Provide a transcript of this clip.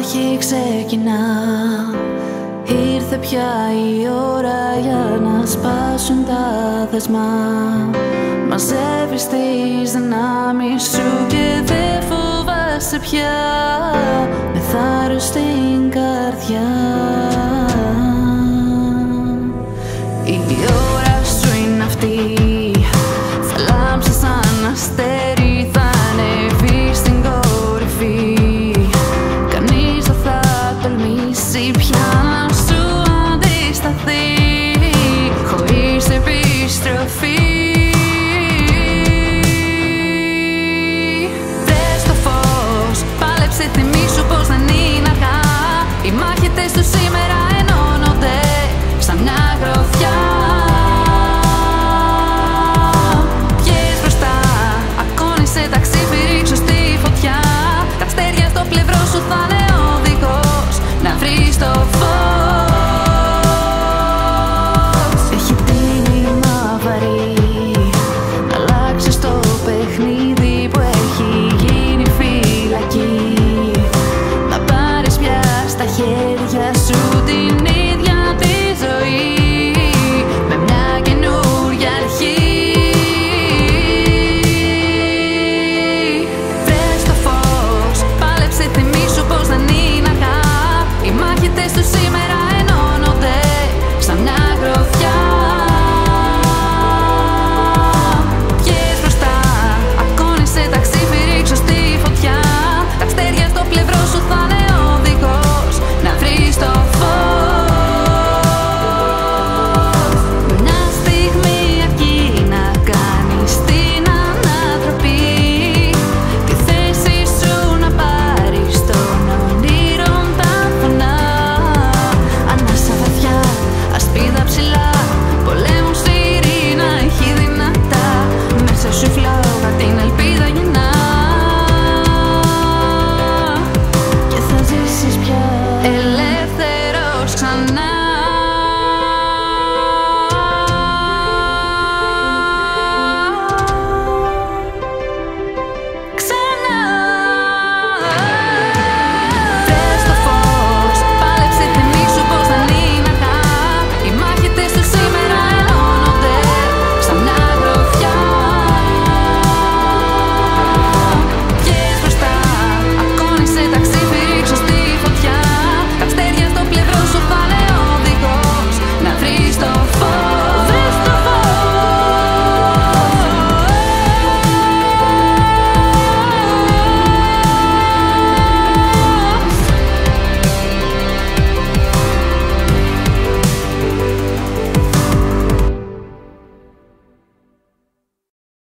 μάχη ξεκινά. Ήρθε πια η ώρα για να σπάσουν τα δεσμά. Μαζεύεις τις δυνάμεις σου και δεν φοβάσαι πια. Με θάρρος στην καρδιά. πια σου αντισταθεί. Quieres a su dinero